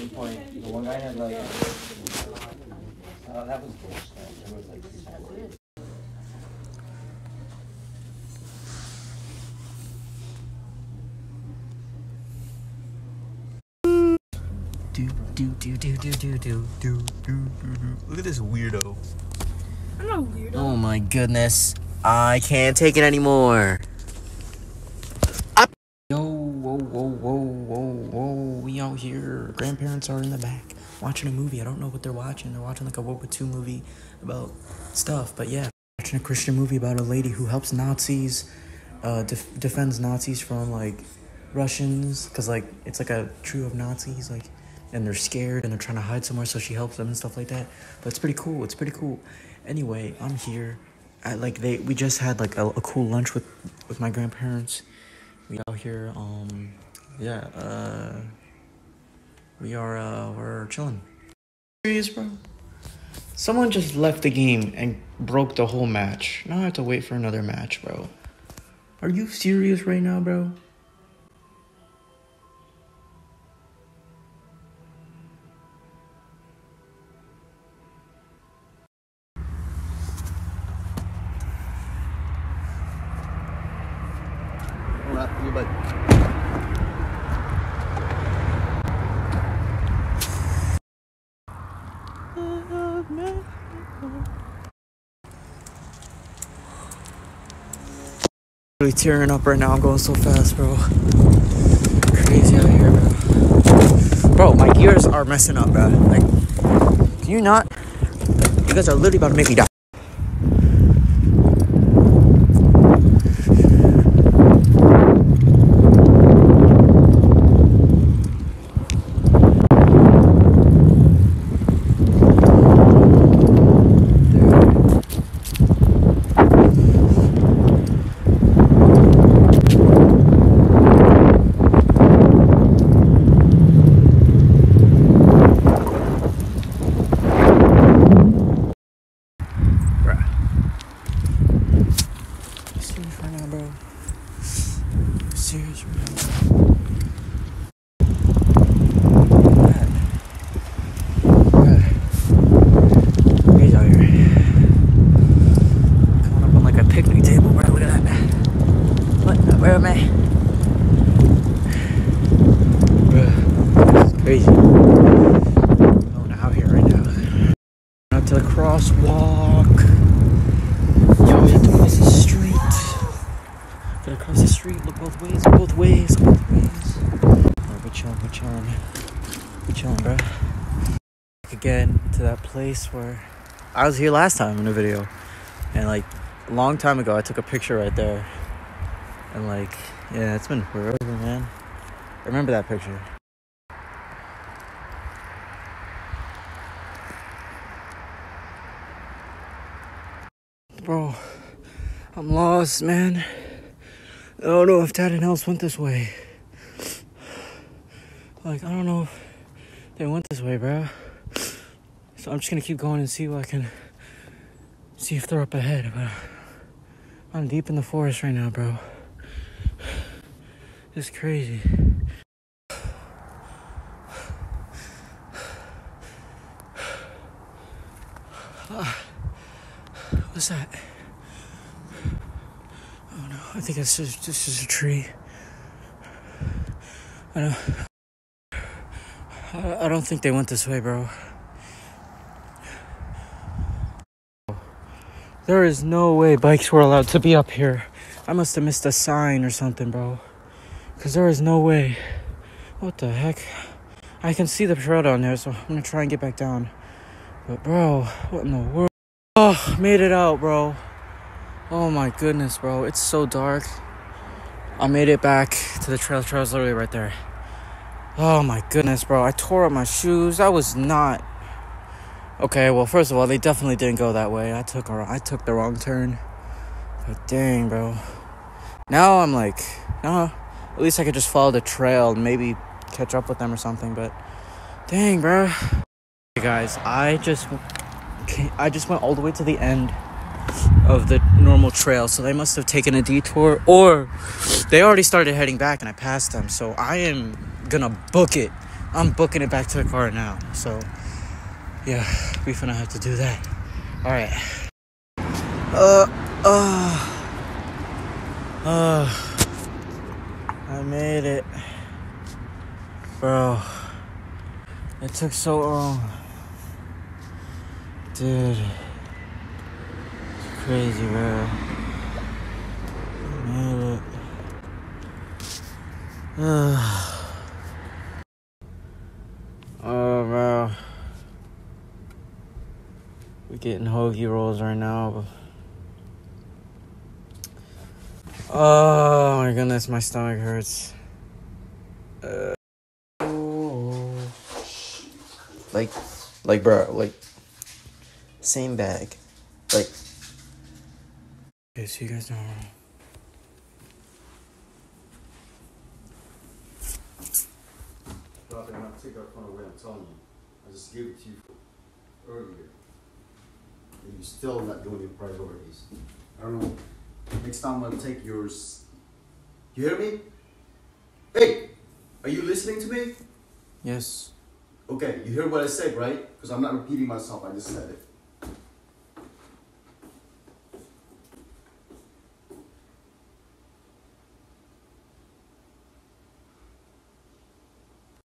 one point, the one guy had like, uh, that was bullshit. There was like. Do do do do do do do do do do. Look at this weirdo. I'm not weird. Oh my goodness. I can't take it anymore. Up. Yo, whoa, whoa, whoa, whoa, whoa. Here. Grandparents are in the back watching a movie. I don't know what they're watching. They're watching like a World War II movie about stuff. But yeah, watching a Christian movie about a lady who helps Nazis, uh, def- defends Nazis from like Russians. Cause like it's like a true of Nazis. Like and they're scared and they're trying to hide somewhere so she helps them and stuff like that but it's pretty cool it's pretty cool anyway i'm here I, like they we just had like a, a cool lunch with with my grandparents we out here um yeah uh we are uh we're chilling. Serious bro? Someone just left the game and broke the whole match. Now i have to wait for another match bro. Are you serious right now bro really tearing up right now. I'm going so fast, bro. Crazy out here, bro. Bro, my gears are messing up, bro. Like, can you not? You guys are literally about to make me die. Bruh. You serious right now, bro? You serious right now? Bruh. Bruh. Crazy out here. Coming up on like a picnic table, bro. Look at It's crazy. Going out here right now. To the crosswalk. Yo, we have to cross the street. Gotta cross the street. Look both ways. Both ways. Both ways. Alright, we're chilling. We're chilling. We're chilling, bro. Again to that place where I was here last time in a video, and like a long time ago, I took a picture right there, and like yeah, it's been forever, man. I remember that picture. Bro, I'm lost, man. I don't know if Dad and Else went this way. Like, I don't know if they went this way, bro. So I'm just gonna keep going and see what I can see if they're up ahead. But I'm deep in the forest right now, bro. It's crazy. Ah. What's that? Oh no, I think it's just this is a tree. I don't. I I don't think they went this way, bro. There is no way bikes were allowed to be up here. I must have missed a sign or something, bro. Cause there is no way. What the heck? I can see the trail down there, so I'm gonna try and get back down. But bro, what in the world? Oh, made it out, bro. Oh my goodness, bro. It's so dark. I made it back to the trail. The trail's literally right there. Oh my goodness, bro. I tore up my shoes. I was not. Okay, well, first of all, they definitely didn't go that way. I took I took the wrong turn. But dang, bro. Now I'm like, nah. At least I could just follow the trail and maybe catch up with them or something. But dang, bro. Hey guys, I just I just went all the way to the end of the normal trail, so they must have taken a detour, or they already started heading back and I passed them. So I am gonna book it I'm booking it back to the car now. So, yeah, we finna have to do that. All right. Uh, uh, uh. I made it, bro. It took so long, dude. Crazy, bro. Made it. Oh, bro. We're getting hoagie rolls right now. Oh my goodness, my stomach hurts. Like, like, bro, like, same bag. Like, okay, so you guys know. Brother, I'm not phone away, I'm telling you. I just gave it to you earlier. And you're still not doing your priorities. I don't know. Next time I'll take yours. You hear me? Hey! Are you listening to me? Yes. Okay, you hear what I said, right? Because I'm not repeating myself, I just said it.